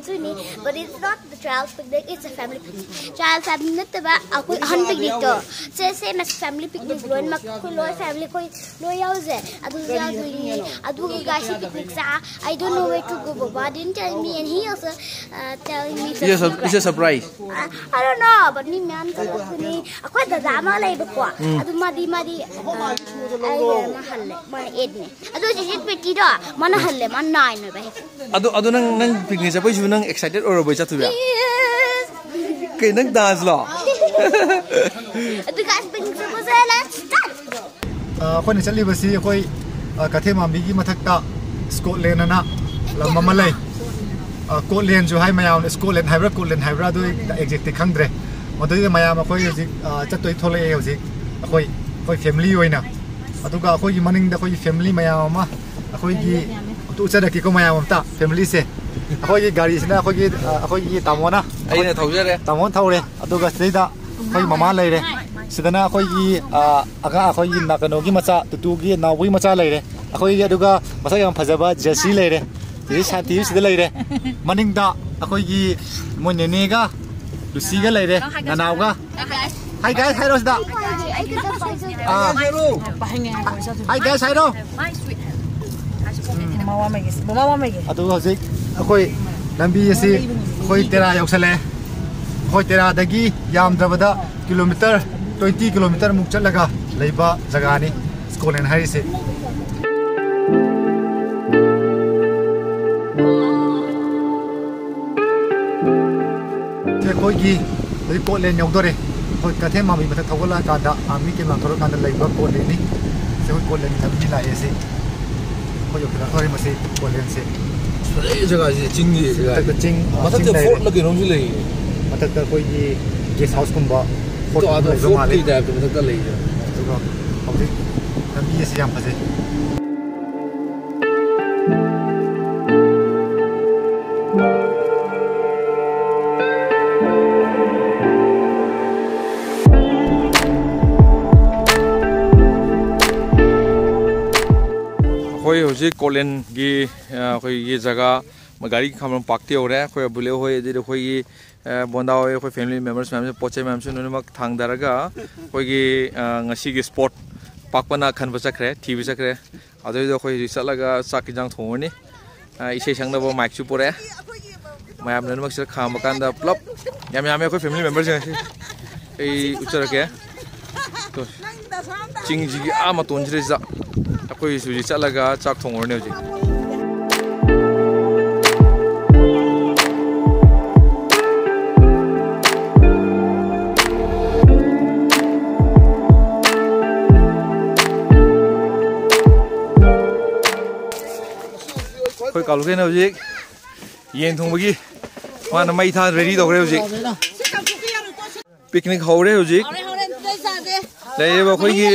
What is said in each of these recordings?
opportunity, but it's not the Charles picnic is a family picnic. Charles picnic diba ako handpig dito. Sa sa mas family picnic doon mag kuloy family ko no yaws eh. Adu yaws ni adu gashi picnic sa I don't know where to go Baba didn't tell me and he also uh, telling me the Yes, it's a surprise. Uh, I don't know but ni ma'am ko ni ako dadama lai ba ko. Adu madi madi ay mahalle man ed ne. Adu jijit piti do man halle man nine ba. Adu adu nang nang picnic sa pa ju nang excited or ba sa tu ba. Kıynık dazlo. Dukas bin sebozela start. Khoi ni chali basi khoi kathe mambi gi mathak ta Scotland na lam mama lai. Scotland jo hai mayaw Scotland hai bra Scotland hai bra do exact khang dre. Modoi mayaw ma khoi ji chatoi thole e hoji. Khoi khoi family oina. Aduga khoi gi maning da khoi family mayaw mà, Khoi gi tu cha da ki ko mayaw ta family se. ꯑꯩꯈꯣꯏꯒꯤ ꯒꯥꯔꯤꯁꯤꯅ ꯑꯩꯈꯣꯏꯒꯤ ꯑꯩꯈꯣꯏꯒꯤ ꯇꯥꯃꯣꯅ ꯑꯩꯅ ꯊꯧꯖꯔꯦ ꯇꯥꯃꯣꯅ ꯊꯧꯔꯦ ꯑꯗꯨꯒ ꯁꯤꯗꯩꯗ ꯑꯩꯈꯣꯏ ꯃꯃꯥ ꯂꯩꯔꯦ ꯁꯤꯗꯅ ꯑꯩꯈꯣꯏꯒꯤ ꯑꯉꯥꯡ ꯑꯩꯈꯣꯏꯒꯤ ꯀꯩꯅꯣꯒꯤ ꯃꯆꯥ ꯇꯨꯇꯨꯒꯤ ꯅꯥꯎꯕꯒꯤ ꯃꯆꯥ ꯂꯩꯔꯦ ꯑꯩꯈꯣꯏꯒꯤ ꯑꯗꯨꯒ ꯃꯁꯛ ꯌꯥꯝ ꯐꯖꯕ ꯖꯦꯁꯤ ꯂꯩꯔꯦ ꯖꯦꯁꯤ ꯁꯥꯟꯇꯤ ꯁꯤꯗ ꯂꯩꯔꯦ ꯃꯅꯤꯡꯗ ꯑꯩꯈꯣꯏꯒꯤ ꯃꯣꯏ ꯅꯦꯅꯦꯒ ꯂꯨꯁꯤꯒ ꯂꯩꯔꯦ ꯅꯅꯥꯎꯒ Hai guys, hai Rosda. Ah, hai guys, hai Rosda. Mama megi, mama megi. Aduh, Haziq. अखोई लंबी ये अखोई तेरा योक्सले अखोई तेरा दगी याम किलोमीटर 20 किलोमीटर मुक्त लगा लेबा जगानी स्कूलें हरी से ये कोई की लेबा कोलें योक्तोरे अखोई कथे मामी मतलब थोगला आमी के मात्रों कांडे लेबा कोलेनी से कोई से अखोई योक्तोरे मसे कोलें से ꯂꯩ ꯖꯒꯥꯁꯦ ꯆꯤꯡꯒꯤ ꯃꯊꯛꯇ ꯆꯤꯡ ꯃꯊꯛꯇ ꯐꯣꯔꯠꯂ ꯀꯩꯅꯣꯝꯁꯨ ꯂꯩ ꯃꯊꯛꯇ ꯑꯩꯈꯣꯏꯒꯤ ꯒꯦꯁ ꯍꯥꯎꯁꯀꯨꯝꯕ ꯐꯣꯔꯠꯀꯤ ꯇꯥꯏꯞꯇ ꯃꯊꯛꯇ ꯂꯩ ꯑꯗꯨꯒ ꯍꯧꯖꯤꯛ ꯂꯝꯕꯤ ꯑꯁꯤ ꯌꯥꯝ ꯐꯖꯩ ꯍꯧꯖꯤꯛ ꯀꯣꯂꯦꯟꯒꯤ ꯑꯩꯈꯣꯏꯒꯤ ꯖꯒꯥ ꯒꯥꯔꯤ ꯈꯥꯝꯐꯝ ꯄꯥꯛꯇꯤ ꯌꯧꯔꯦ ꯑꯩꯈꯣꯏ ꯑꯕꯨꯂꯦ ꯍꯣꯏ ꯑꯗꯩꯗꯤ ꯑꯩꯈꯣꯏꯒꯤ ꯕꯣꯟꯗꯥ ꯍꯣꯏ ꯑꯩꯈꯣꯏ ꯐꯦꯃꯤꯂꯤ ꯃꯦꯝꯕꯔꯁ ꯃꯌꯥꯝꯁꯦ ꯄꯣꯠ ꯆꯩ ꯃꯌꯥꯝꯁꯨ ꯂꯣꯏꯅꯃꯛ ꯊꯥꯡꯊꯔꯒ ꯑꯩꯈꯣꯏꯒꯤ ꯉꯁꯤꯒꯤ ꯁ꯭ꯄꯣꯠ ꯄꯥꯛꯄꯅ ꯈꯟꯕ ꯆꯠꯈ꯭ꯔꯦ ꯊꯤꯕ ꯆꯠꯈ꯭ꯔꯦ ꯑꯗꯨꯏꯗꯣ ꯑꯩꯈꯣꯏ ꯍꯧꯖꯤꯛ ꯆꯠꯂꯒ ꯆꯥꯛ ꯌꯦꯟꯁꯥꯡ ꯊꯣꯡꯉꯅꯤ ꯏꯁꯩ ꯁꯛꯅꯕ ꯃꯥꯏꯛꯁꯨ ꯄꯨꯔꯛꯑꯦ ꯃꯌꯥꯝ ꯂꯣꯏꯅꯃꯛ ꯁꯤꯗ ꯈꯥꯝꯕ ꯀꯥꯟꯗ ꯄꯨꯂꯞ ꯌꯥꯝ ꯌꯥꯝꯃꯦ ꯑꯩꯈꯣई फैमिली मेंबर्स हैं ऐ उच्चर के तो चिंग आ मतों से अखोई चल चाक थोरने अखोई कालूकन येन थोबी मान मई था रेडी तौर पिकनिक हौरे એ અખોઈ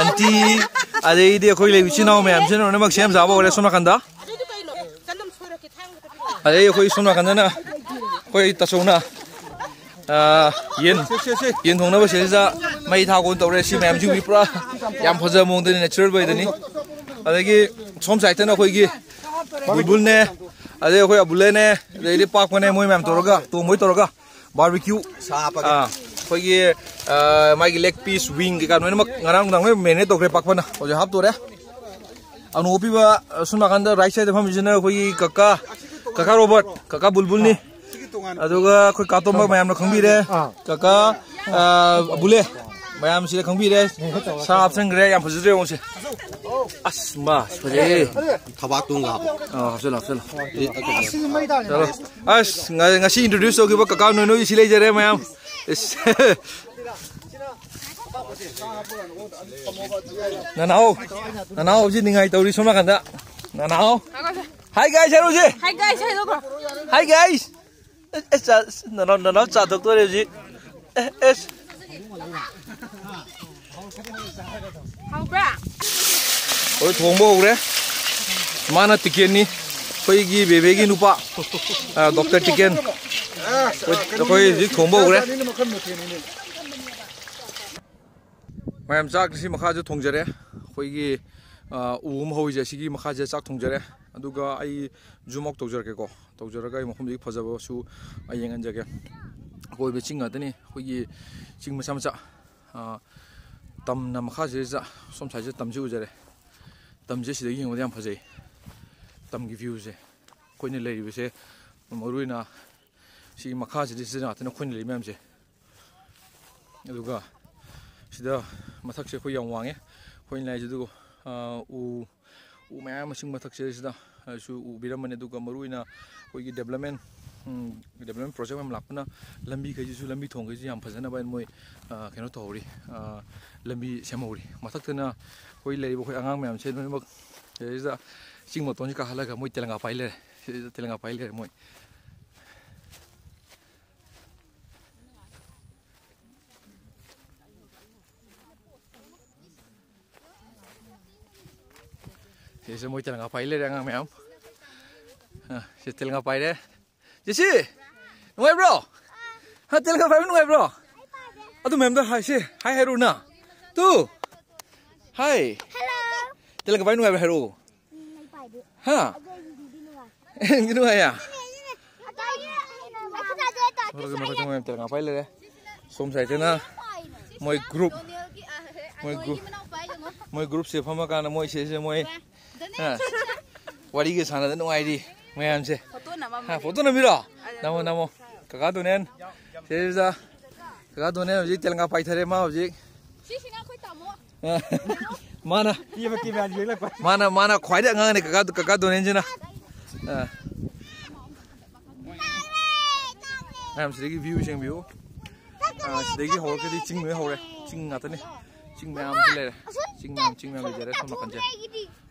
અંતી આ દે દે અખોઈ લે વિચિનાઓ મે આમસે ને મક સેમ જાબો ઓલે સોના કંદા અરે અખોઈ સોના કંદા ના કોઈ તસોના yin yin thong na ba shelza mai tha gon tore si mam ju bi pra yam phaja mong de natural bai de ni ade gi som sai tan khoi gi bulbul ne ade khoi abule ne le le pak ne moi mam toroga to moi toroga barbecue sa pa खी माई leg piece wing नुनाई मेने तौरे पाखन हजे हाब तौर अनुपीब सुनमाकान राइट साइड फमीजन अखोई कका कका रोब कका बुलबुल काटोब मैम खीर कका बुले मैम से खीर सह हाबसंग्रे फ्रे इंट्रोड्यूस तौर कका नो इसी laser ma'am nào nào nào nào chứ ngay tàu đi xuống mặt đó nào nào. Hai guys hello chứ hai guys hello hai guys. Es nào nào nào chả được tôi gì es ôi thùng bò đấy. Mà nó ticket ni phải ghi bé bé ghi nupa à, doctor chicken 거의 이 동보 그래 마음 작 그시 마카즈 통절에 거기 우음 허위 자식이 마카즈 작 통절에 누가 아이 주먹 독절게고 독절가 이 몸이 퍼져버 수 아이행한 자게 거기 배친 가더니 거기 지금 삼자 아 담나 마카즈자 솜사지 담지우 자래 담지시도 이행 어디 안 퍼져 담기 뷰제 거기 내리 비세 머루이나 ꯑꯩꯈꯣꯏ ꯍꯧꯖꯤꯛ ꯊꯣꯡꯕ ꯍꯧꯔꯦ ꯃꯌꯥꯝ ꯆꯥꯛꯁꯤ ꯃꯈꯥꯁꯨ ꯊꯣꯡꯖꯔꯦ ꯑꯩꯈꯣꯏꯒꯤ ꯎ ꯑꯃ ꯍꯧꯋꯤꯁꯦ ꯁꯤꯒꯤ ꯃꯈꯥꯁꯦ ꯆꯥꯛ ꯊꯣꯡꯖꯔꯦ ꯑꯗꯨꯒ ꯑꯩ ꯖꯨꯝ ꯑꯥꯎꯠ ꯇꯧꯖꯔꯛꯀꯦꯀꯣ ꯇꯧꯖꯔꯒ ꯑꯩ ꯃꯐꯝꯗꯨꯒꯤ ꯐꯖꯕꯁꯨ ꯑꯩ ꯌꯦꯡꯍꯟꯖꯒꯦ ꯑꯀꯣꯏꯕ ꯆꯤꯡ ꯉꯥꯛꯇꯅꯤ ꯑꯩꯈꯣꯏꯒꯤ ꯆꯤꯡ ꯃꯆꯥ ꯃꯆꯥ ꯇꯝꯅ ꯃꯈꯥꯁꯤꯗ ꯁꯣꯝ ꯁꯥꯏꯗꯁꯤꯗ ꯇꯝꯁꯤ ꯎꯖꯔꯦ ꯇꯝꯁꯦ ꯁꯤꯗꯒꯤ ꯌꯦꯡꯕꯗ ꯌꯥꯝ ꯐꯖꯩ ꯇꯝꯒꯤ ꯚ꯭ꯌꯨꯁꯦ ꯑꯩꯈꯣꯏꯅ ꯂꯩꯔꯤꯕꯁꯦ ꯃꯔꯨꯑꯣꯏꯅ ꯁꯤꯒꯤ ꯃꯈꯥꯁꯤꯗ ꯁꯤꯗ ꯉꯥꯛꯇꯅ ꯑꯩꯈꯣꯏꯅ ꯂꯩꯔꯤ ꯃꯌꯥꯝꯁꯦ ꯑꯗꯨꯒ ꯁꯤꯗ ꯃꯊꯛꯁꯦ ꯑꯩꯈꯣꯏ ꯌꯥꯝ ꯋꯥꯡꯉꯦ ꯑꯩꯈꯣꯏꯅ ꯂꯩꯔꯤꯁꯦ ꯑꯗꯨꯒ ꯎ ꯎ ꯃꯌꯥꯝ ꯃꯁꯤꯡ ꯃꯊꯛꯁꯦ ꯁꯤꯗ ꯁꯨ ꯎꯕꯤꯔꯝꯕꯅꯤ ꯑꯗꯨꯒ ꯃꯔꯨꯑꯣꯏꯅ ꯑꯩꯈꯣꯏꯒꯤ ꯗꯦꯕꯂꯞꯃꯦꯟ ꯗꯦꯕꯂꯞꯃꯦꯟ ꯄ꯭ꯔꯣꯖꯦꯛ ꯃꯌꯥꯝ ꯂꯥꯛꯄꯅ ꯂꯝꯕꯤꯈꯩꯁꯤꯁꯨ ꯂꯝꯕꯤ ꯊꯣꯡꯈꯩꯁꯤ ꯌꯥꯝ ꯐꯖꯅꯕ ꯃꯣꯏ ꯀꯩꯅꯣ ꯇꯧꯍꯧꯔꯤ ꯂꯝꯕꯤ ꯁꯦꯝꯍꯧꯔꯤ ꯃꯊꯛꯇꯅ ꯑꯩꯈꯣꯏ ꯂꯩꯔꯤꯕ ꯑꯩꯈꯣꯏ ꯑꯉꯥꯡ ꯃꯌꯥꯝꯁꯦ ꯂꯣꯏꯅꯃꯛ ꯁꯤꯗꯩꯁꯤꯗ ꯆꯤꯡ ꯃꯇꯣꯟꯁꯤ ꯀꯥꯍꯜꯂꯒ ꯃꯣꯏ ꯇꯦꯂꯪꯒꯥ ꯄꯥꯏ ꯂꯩꯔꯦ ꯁꯤꯗꯩꯗ ꯇꯦꯂꯪꯒꯥ ꯄꯥꯏ ꯂꯩꯔꯦ ꯃꯣꯏ Jesse mau jalan ngapai le dengan meam. Jesse jalan phải đấy, Jesse, nungai bro. Ha phải ngapai nungai bro. Aduh meam dah hai si, hai hai Runa. Tu, hai. Hello. Jalan ngapai nungai bro hai Runa. Ha. Ini nungai ya. Rồi mà chúng em tưởng ngapai le deh. Som saya cina, mọi group, mọi group, mọi group sih, hamba kan moi mọi, sih mọi wari ge sana den wai di me am se ha photo na mira namo namo kaga do nen se za kaga do nen ji telanga pai thare ma ji si si na khoi tamo mana ye ba ki ban ji la mana mana khoi da ngang ne kaga kaga tu nen ji na ha em sẽ cái view xem view. à sẽ cái hồ cái đi chinh mới hồ đây chinh ngạt thế này chinh mèo mới lên chinh mèo chinh mèo bây giờ đây không mà cần chơi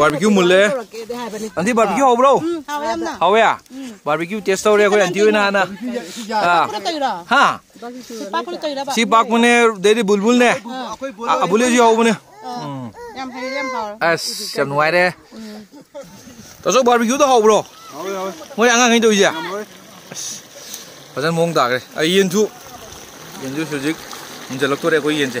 barbecue mul le anti barbecue hau bro hau ya barbecue taste tau re ko anti na na ha si pak mune deri bulbul ne abule ji hau mune as cham nuai re Tao so barbecue to hau bro. Moi anga ngai to ji fajan mong da re ai yen chu yen chu sujik mun jalak to re ko yen je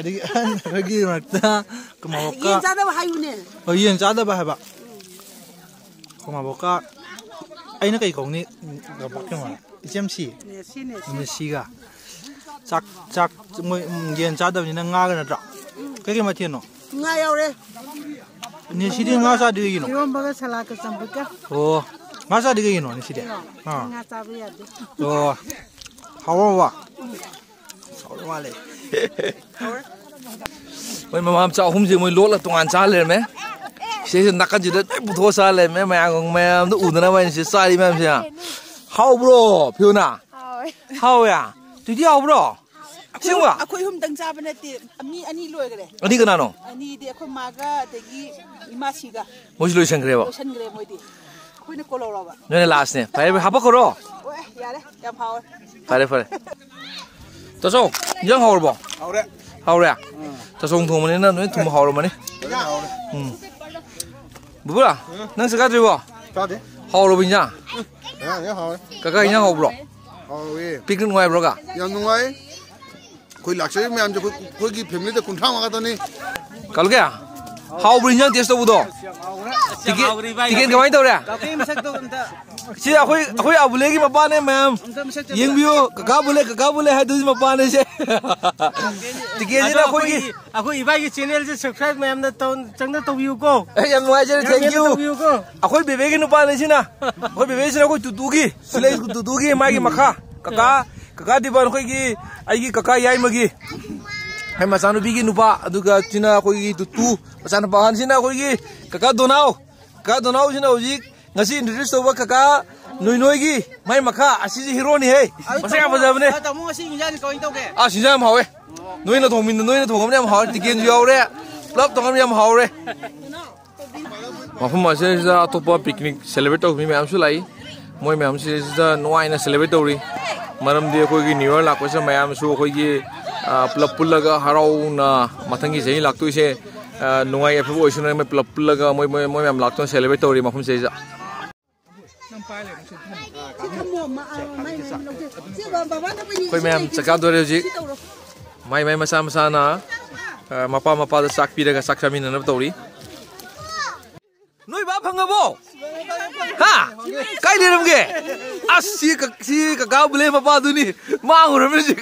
ꯈ꯭ꯋꯥꯏꯗꯒꯤ ꯑꯍꯟꯕꯒꯤ ꯃꯔꯛꯇ ꯀꯨꯃꯥꯕꯣꯀꯥ ꯌꯦꯟ ꯆꯥꯗꯕ ꯍꯥꯏꯌꯨꯅꯦ ꯍꯣꯏ ꯌꯦꯟ ꯆꯥꯗꯕ ꯍꯥꯏꯕ ꯀꯨꯃꯥꯕꯣꯀꯥ ꯑꯩꯅ ꯀꯩ ꯀꯧꯅꯤ ꯀꯨꯃꯥꯕꯣꯀꯥ ꯃꯥ ꯏꯆꯦꯝꯁꯤ ꯅꯦꯁꯤꯒ ꯆꯥꯛ ꯆꯥꯛ ꯃꯣꯏ ꯌꯦꯟ ꯆꯥꯗꯕꯅꯤꯅ ꯉꯥꯒ ꯅꯠꯇ꯭ꯔꯣ ꯀꯩꯀꯩ ꯃꯊꯦꯜꯅꯣ ꯉꯥ ꯌꯥꯎꯔꯦ ꯅꯦꯁꯤꯗꯤ ꯉꯥ ꯆꯥꯗꯤ ꯀꯩꯒꯤꯅꯣ ꯏꯔꯣꯝꯕꯒ ꯁꯂꯥꯗꯀ ꯆꯝꯐꯨꯠꯀ ꯑꯣ ꯉꯥ ꯆꯥꯗꯤ ꯀꯩꯒꯤꯅꯣ ꯅꯦꯁꯤꯗꯤ ꯑꯥ ꯉꯥ ꯆꯥꯕ ꯌꯥꯗꯦ ꯑꯣ ꯍꯥꯎꯔꯕ ꯍꯥꯎꯔ ꯃꯥꯜꯂꯦ Mày mà làm sao không gì mày lỗ là toàn xa lên mày, Sẽ sẽ nạc cái gì đấy bụt thô mày, lên mẹ mẹ còn mẹ nó ủ nữa mày sẽ xa đi mẹ mẹ Hào bro phiêu nà Hào à? Tụi đi hào bro. Xin quá À? à khôi hôm tăng xa bên này thì Ami ani à, lôi cái đấy. À, ani cái nào nó Ani thì khôi mà cái Thì cái Ima xì cái. Mỗi lôi sang cái đấy bà Lôi sang cái đấy mỗi đi. Khôi nó cô lâu rồi bà Nên là last nè. Phải hấp bác cô rồi Ôi, dạ Phải đấy phải đấy. tao sao giang hầu bỏ hầu đấy. À? Tao xong thùng mà nên nó thùng hầu rồi mà đi. Ừ. Bữa à? Nâng sẽ cắt gì bỏ hầu rồi bình nhá. Cả cái nhang hầu. Bỏ picnic ngoài bỏ cả. Yang ngoài khối lạc sẽ mấy anh cho khối khối cái phim này thì cũng thang mà cái đó này cả lúc kia ꯍꯥꯎꯕ꯭ꯔꯣ ꯏꯟꯖꯥꯡ ꯇꯦꯁ ꯇꯧꯕꯗꯣ ticket ticket ꯀꯃꯥꯏꯅ ꯇꯧꯔꯦ ꯁꯤ ꯑꯩꯈꯣꯏ ꯑꯩꯈꯣꯏ ꯑꯕꯨꯂꯦꯒꯤ ꯃꯄꯥꯅꯦ ꯃꯌꯥꯝ ꯌꯦꯡꯕꯤꯌꯨ ꯀꯀꯥ ꯕꯨꯂꯦ ꯀꯀꯥ ꯕꯨꯂꯦ ꯍꯥꯏꯗꯨꯁꯤ ꯃꯄꯥꯅꯦ ꯁꯦ ꯇꯤꯀꯦꯠꯁꯤꯅ ꯑꯩꯈꯣꯏꯒꯤ ꯑꯩꯈꯣꯏ ꯏꯕꯥꯏꯒꯤ ꯆꯦꯅꯦꯜꯁꯦ ꯁꯕꯁꯀ꯭ꯔꯥꯏꯕ ꯃꯌꯥꯝꯅ ꯆꯪꯅ ꯇꯧꯕꯤꯌꯨꯀꯣ ꯑꯦ ꯌꯥꯝ ꯅꯨꯡꯉꯥꯏꯖꯔꯦ ꯊꯦꯡꯛ ꯌꯨ ꯇꯧꯕꯤꯌꯨꯀꯣ ꯑꯩꯈꯣꯏ ꯕꯦꯕꯦꯒꯤ ꯅꯨꯄꯥꯅꯤ ꯁꯤꯅ ꯑꯩꯈꯣꯏ ꯕꯦꯕꯦꯁꯤꯅ ꯑꯩꯈꯣꯏ ꯇꯨꯇꯨꯒꯤ ꯁꯤꯂꯩ ꯇꯨꯇꯨꯒꯤ ꯃꯥꯒꯤ ꯃꯈꯥ ꯀꯀꯥ ꯀꯀꯥ ꯗꯤꯕꯟ ꯑꯩꯈꯣꯏꯒꯤ ꯑꯩꯒꯤ ꯀꯀꯥ ꯌꯥꯏꯃꯒꯤ hai macanupi nupa aduga china akhoi tutu macanupa han sina akhoi kaka donao kaka donao sina hojik ngasi introduce toba kaka noi noi gi mai makha asi ji hero ni he à Xin tamu ngasi injan nuôi into thông minh nuôi am thông minh na thongmin noi na thongam ne am hawe tiken ju awre club thongam mà am hawe mafum ase ja atopa picnic celebrate tokmi me am su lai moi me am se ja noai na celebrate tori maram de akhoi gi new year la ko se mai am su coi cái ꯄꯨꯂꯞ ꯄꯨꯜꯂꯒ ꯍꯔꯥꯎꯅ ꯃꯊꯪꯒꯤ ꯆꯍꯤ ꯂꯥꯛꯇꯣꯏꯁꯦ ꯅꯨꯡꯉꯥꯏ ꯌꯥꯏꯐꯕ ꯑꯣꯏꯁꯅꯨ ꯃꯣꯏ ꯄꯨꯂꯞ ꯄꯨꯜꯂꯒ ꯃꯣꯏ ꯃꯣꯏ ꯃꯣꯏ ꯃꯌꯥꯝ ꯂꯥꯛꯇꯨꯅ ꯁꯦꯂꯦꯕ꯭ꯔꯦꯠ ꯇꯧꯔꯤ ꯃꯐꯝ ꯁꯤꯗꯩꯗ ꯑꯩꯈꯣꯏ ꯃꯌꯥꯝ ꯆꯥꯛꯆꯥꯗꯣꯔꯦ ꯍꯧꯖꯤꯛ ꯃꯥꯏ ꯃꯥꯏ ꯃꯁꯥ ꯃꯁꯥꯅ ꯃꯄꯥ ꯃꯄꯥꯗ ꯆꯥꯛ ꯄꯤꯔꯒ ꯆꯥꯛ ꯆꯥꯃꯤꯟꯅꯅꯕ ꯇꯧꯔꯤ ꯅꯣꯏ ꯕꯥ ꯐꯪꯉꯕꯣ ꯍꯥ ꯀꯥꯏ ꯂꯩꯔꯝꯒꯦ ꯑꯁ ꯁꯤ ꯁꯤ ꯀꯀꯥ ꯕꯨꯂꯦ ꯃꯄꯥꯗꯨꯅꯤ ꯃꯥꯡꯉꯨꯔꯝꯃꯦ ꯍꯧꯖꯤꯛ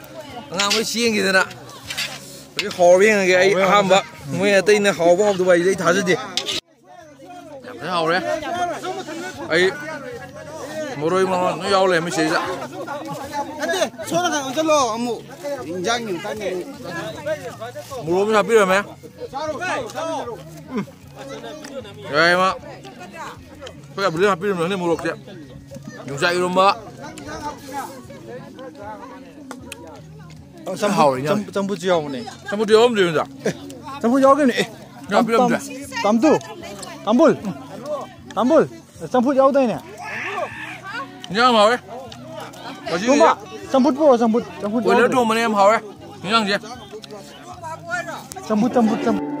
ꯂꯣꯏ ꯆꯦꯟꯈꯤꯗꯅ ꯍꯧꯖꯤꯛ ꯍꯥꯎꯔꯕ ꯌꯦꯡꯉꯒꯦ ꯑꯩ ꯑꯍꯥꯟꯕ ꯃꯣꯏ ꯑꯇꯩꯅ ꯍꯥꯎꯕ ꯍꯥꯎꯗꯕ ꯑꯩꯗꯤ ꯑꯩ ꯊꯥꯖꯗꯦ ꯌꯥꯝ ꯐꯖꯅ ꯍꯥꯎꯔꯦ ꯑꯩ ꯃꯔꯣꯏ ꯃꯔꯥꯡ ꯂꯣꯏ ꯌꯥꯎ ꯂꯩꯔꯝꯃꯤ ꯁꯤꯗꯩꯗ 咱好人家，咱咱不教你，咱不教我们这样子，咱不教给你，咱不教的，咱不，咱不，咱不，咱不教的呢。你让嘛喂？我去。嘛，咱不不，咱不，咱不。我这中午你们好喂，你让去。咱不，咱不，咱不。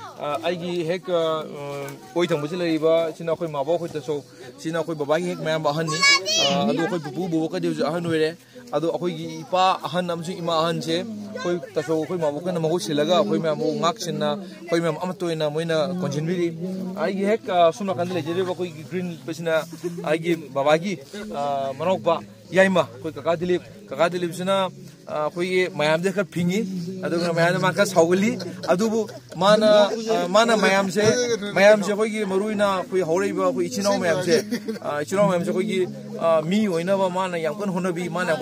ꯑꯩꯒꯤ ꯍꯦꯛ ꯑꯣꯏ ꯊꯪꯕꯁꯤ ꯂꯩꯔꯤꯕ ꯁꯤꯅ ꯑꯩꯈꯣꯏ ꯃꯥꯕꯣꯛ ꯑꯩꯈꯣꯏ ꯇꯁꯧ ꯁꯤꯅ ꯑꯩꯈꯣꯏ ꯕꯕꯥꯒꯤ ꯍꯦꯛ ꯃꯌꯥꯝꯕ ꯑꯍꯟꯅꯤ ꯑꯗꯣ ꯑꯩꯈꯣꯏ ꯄꯨꯄꯨ ꯕꯣꯕꯣꯛꯀꯗꯤ ꯍꯧꯖꯤꯛ ꯑꯍꯟ ꯑꯣꯏꯔꯦ ꯑꯗꯣ ꯑꯩꯈꯣꯏꯒꯤ ꯏꯄꯥ ꯑꯍꯟ ꯑꯃꯁꯨꯡ ꯏꯃꯥ ꯑꯍꯟꯁꯦ ꯑꯩꯈꯣꯏ ꯇꯁꯧ ꯑꯩꯈꯣꯏ ꯃꯥꯕꯣꯛꯀꯅ ꯃꯍꯨꯠ ꯁꯤꯜꯂꯒ ꯑꯩꯈꯣꯏ ꯃꯌꯥꯝꯕꯨ ꯉꯥꯛ ꯁꯤꯟꯅ ꯑꯩꯈꯣꯏ ꯃꯌꯥꯝ ꯑꯃꯠꯇ ꯑꯣꯏꯅ ꯃꯣꯏꯅ ꯀꯣꯟꯁꯤꯟꯕꯤꯔꯤ ꯑꯩꯒꯤ ꯍꯦꯛ ꯁꯣꯝ ꯅꯥꯀꯟꯗ ꯂꯩꯖꯔꯤꯕ ꯑꯩꯈꯣꯏꯒꯤ ꯒ꯭ꯔꯤꯟ ꯂꯤꯠꯄꯁꯤꯅ ꯑꯩꯒꯤ ꯕꯕꯥꯒꯤ ꯃꯅꯥꯎꯄꯥ याइमा कोई काका दिलीप काका दिलीप अखोई मैम से खर फिंगी मैम मा सौली सौगली माना मैम से मैम से अखोई मरुना अखोई हौरब अखोई इचिनाव मैम से इचिनाव मैम से अखोई मी होइनबा माना याम कन होनबी माना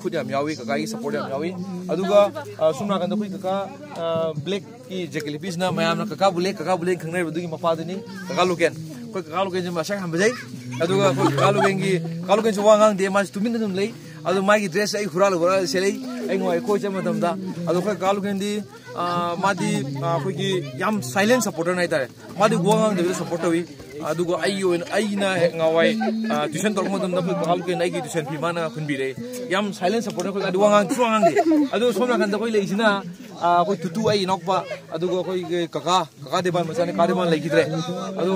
खुद याम सपोर्ट याम यावी ब्लैक की जेकेट ना मैम कका बुले कका बुले खाने बदुगी मफादनी ꯀꯥꯂꯨꯀꯦꯟ ꯑꯩꯈꯣꯏ ꯀꯀꯥ ꯂꯨꯀꯦꯟꯁꯨ ꯃꯁꯛ ꯌꯥꯝ ꯐꯖꯩ ꯑꯗꯨꯒ ꯑꯩꯈꯣꯏ ꯀꯀꯥ ꯂꯨꯀꯦꯟꯒꯤ ꯀꯀꯥ ꯂꯨꯀꯦꯟꯁꯨ ꯋꯥ ꯉꯥꯡꯗꯦ ꯃꯥꯁꯨ ꯇꯨꯃꯤꯟꯅ ꯑꯗꯨꯝ ꯂꯩ ꯑꯗꯨ ꯃꯥꯒꯤ ꯗ꯭ꯔꯦꯁ ꯑꯩ ꯍꯨꯔꯥꯜ ꯍꯨꯔꯥꯜ ꯁꯦꯠꯂꯩ ꯑꯩꯉꯣꯟ ꯑꯩꯈꯣꯏ ꯆꯠꯄ ꯃꯇꯝꯗ ꯑꯗꯣ ꯑꯩꯈꯣꯏ ꯀꯀꯥ ꯂꯨꯀꯦꯟꯗꯤ ꯃꯥꯗꯤ ꯑꯩꯈꯣꯏꯒꯤ ꯌꯥꯝ ꯁꯥꯏꯂꯦꯟ ꯁꯞꯄꯣꯔꯇꯔꯅꯤ ꯍꯥꯏꯇꯥꯔꯦ ꯃꯥꯗꯤ ꯋꯥ ꯉꯥꯡꯗꯕꯤꯗ ꯁꯞꯄꯣꯔꯠ ꯇꯧꯏ अदुगो आइयो इन आइना ngawai tuition tor modon na phal ke nai ki tuition phima na khun bire yam silent support ko adu wangang chuang de adu somna kan da koi lei sina koi tutu ai nok pa adugo koi kaka kaka de ban masane ka de ban lei kidre adu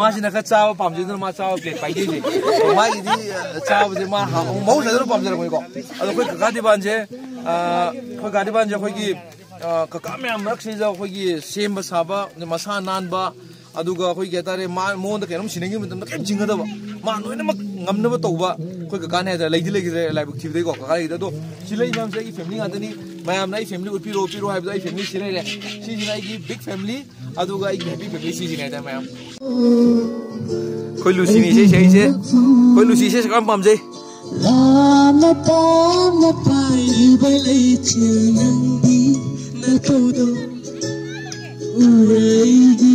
ma sina ka chaw pam jin ma chaw plate pai de de ma ji di chaw de ma ha mo sa ro pam jin ko adu koi kaka de ban je koi kaka de ban je koi ki kaka me am rak se ja koi ki sem ba sa ba ma sa nan ba ꯑꯗꯨꯒ ꯑꯩꯈꯣꯏ ꯀꯩ ꯍꯥꯏꯇꯥꯔꯦ ꯃꯥ ꯃꯉꯣꯟꯗ ꯀꯩꯅꯣꯝ ꯁꯤꯟꯅꯈꯤꯕ ꯃꯇꯝꯗ ꯀꯩꯝ ꯆꯤꯡꯒꯗꯕ ꯃꯥ ꯂꯣꯏꯅꯃꯛ ꯉꯝꯅꯕ ꯇꯧꯕ ꯑꯩꯈꯣꯏ ꯀꯀꯥꯅ ꯍꯥꯏꯇꯥꯔꯦ ꯂꯩꯗꯤ ꯂꯩꯈꯤꯗ꯭ꯔꯦ ꯂꯥꯏꯕꯛ ꯊꯤꯕꯗꯩꯀꯣ ꯀꯀꯥ ꯂꯩꯈꯤꯗ꯭ꯔꯦ ꯑꯗꯣ ꯁꯤ ꯂꯩ ꯃꯌꯥꯝꯁꯦ ꯑꯩꯒꯤ ꯐꯦꯃꯤꯂꯤ ꯉꯥꯛꯇꯅꯤ ꯃꯌꯥꯝꯅ ꯑꯩ ꯐꯦꯃꯤꯂꯤ ꯎꯠꯄꯤꯔꯣ ꯎꯠꯄꯤꯔꯣ ꯍꯥꯏꯕꯗꯣ ꯑꯩ ꯐꯦꯃꯤꯂꯤ ꯁꯤ ꯂꯩꯔꯦ ꯁꯤꯁꯤꯅ ꯑꯩꯒꯤ ꯕꯤꯛ ꯐꯦꯃꯤꯂꯤ ꯑꯗꯨꯒ ꯑꯩꯒꯤ ꯍꯦꯄꯤ ꯐꯦꯃꯤꯂꯤ ꯁꯤꯁꯤꯅꯦ ꯍꯥꯏꯇꯥꯔꯦ ꯃꯌꯥꯝ ꯑꯩꯈꯣꯏ ꯂꯨꯁꯤꯅꯤ ꯏꯁꯩꯁꯦ ꯑꯩꯁꯦ ꯑꯩꯈꯣꯏ ꯂꯨꯁꯤ ꯏꯁꯩꯁꯦ ꯀꯔꯝ ꯄꯥꯝꯖꯩ ꯌꯥꯝꯅ ꯄꯥꯝꯅ ꯄꯥꯏꯕ ꯂꯩꯆꯤꯜ ꯅꯪꯒꯤ ꯅꯊꯧꯗꯣ ꯎꯔꯦ ꯑꯩꯗꯤ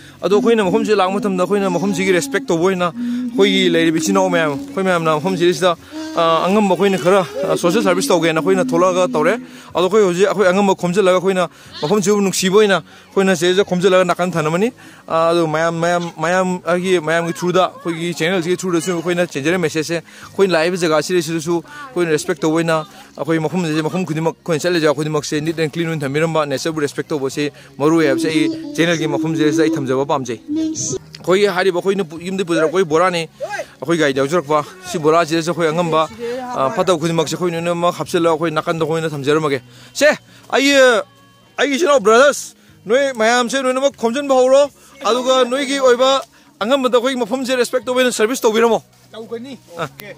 阿多，可以呢，我们学习狼母他们，可以呢，我们学习一点 respect，多 boy 呢，可以来这边吃肉咩？阿姆，可以咩？阿姆，我们学习一下。ꯑꯩꯈꯣꯏ ꯍꯥꯏꯔꯤꯕ ꯑꯩꯈꯣꯏꯅ ꯌꯨꯝꯗ ꯄꯨꯖꯔꯛꯄ ꯑꯩꯈꯣꯏ ꯕꯣꯔꯥꯅꯤ ꯑꯩꯈꯣꯏ ꯒꯥꯔꯤꯗ ꯌꯥꯎꯖꯔꯛꯄ ꯁꯤ ꯕꯣꯔꯥꯁꯤꯗꯁꯨ ꯑꯩꯈꯣꯏ ꯑꯉꯝꯕ ꯄꯥꯇꯧ ꯈꯨꯗꯤꯃꯛꯁꯦ ꯑꯩꯈꯣꯏ ꯅꯨꯅ ꯑꯃ ꯍꯥꯞꯆꯤꯜꯂ ꯑꯩꯈꯣꯏ ꯅꯥꯀꯟꯗ ꯑꯩꯈꯣꯏꯅ ꯊꯝꯖꯔꯝꯃꯒꯦ ꯁꯦ ꯑꯩ ꯑꯩꯒꯤꯁꯤꯅ ꯕ꯭ꯔꯗꯔꯁ ꯅꯣꯏ ꯃꯌꯥꯝꯁꯦ ꯅꯣꯏꯅ ꯑꯃ ꯈꯣꯝꯖꯤꯟꯕ ꯍꯧꯔꯣ ꯑꯗꯨꯒ ꯅꯣꯏꯒꯤ ꯑꯣꯏꯕ ꯑꯉꯝꯕꯗ ꯑꯩꯈꯣꯏ ꯃꯐꯝꯁꯦ ꯔꯦꯁꯄꯦꯛ ꯇꯧꯕꯤꯅ ꯁꯔꯚꯤꯁ ꯇꯧꯕꯤꯔꯝꯃꯣ ꯇꯧꯒꯅꯤ okay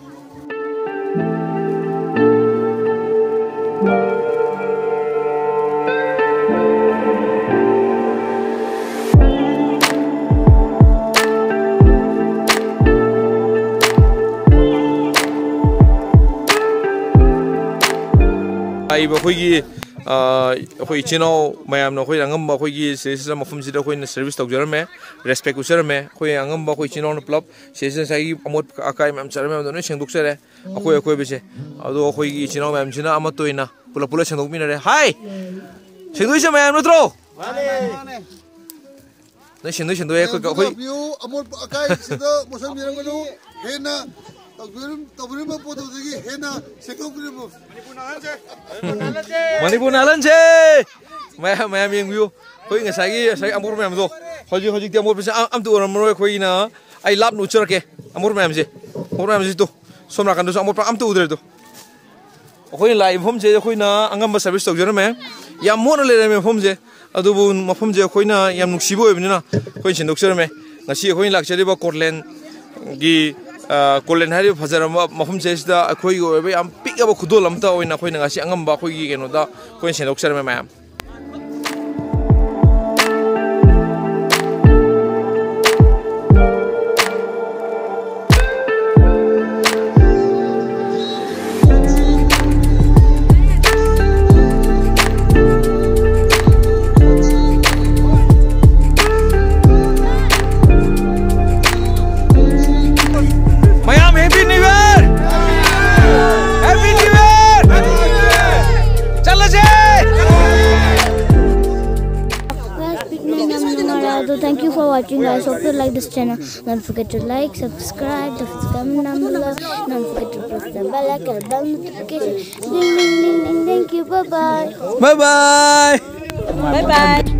da khoi mafum je respect to ben service to biramo tawgani okay ai ba khoi gi khoi chino mayam no khoi angam ba khoi gi se se ma phum si da khoi na service tok jar me respect usar me khoi angam ba khoi chino no plop se se sai amot akai mam char me no seng duk se re khoi khoi be se ado khoi gi chino mayam china amat to ina pula pula seng mi na khoi view manipur nalan che mayam mayam yang view khoi nga sai gi sai amur mayam do hoji hoji ti amur pisa am tu ram ro khoi na ai lap nu char ke amur mayam je amur mayam je tu somra kan do amur pa am tu udre do khoi lai phom je khoi na angam ba service tok jara me Ya mon na le me phom je adu bu ma phom je khoi na yam nuk sibo ibni na khoi chin dok char me ngasi khoi lak chari ba korlen gi ꯀꯣꯂꯦꯟꯍꯥꯏꯔꯤꯕ ꯐꯖꯔꯕ ꯃꯐꯝꯁꯤꯗ ꯑꯩꯈꯣꯏꯒꯤ ꯑꯣꯏꯕ ꯌꯥꯝ ꯄꯤꯛꯑꯕ ꯈꯨꯗꯣꯜ ꯑꯝꯇ ꯑꯣꯏꯅ ꯑꯩꯈꯣꯏꯅ ꯉꯁꯤ ꯑꯉꯝꯕ ꯑꯩꯈꯣꯏꯒꯤ ꯀꯩꯅꯣꯗ ꯑꯩꯈꯣꯏꯅ ꯁꯦꯟꯗꯣꯛꯆꯔꯝꯃꯦ ꯃꯌꯥꯝ watching. Guys hope you like this channel. Don't forget to like subscribe to comment down below don't forget to press the bell icon bell notification. Ding ding ding ding. Thank you. Bye bye bye bye Bye bye.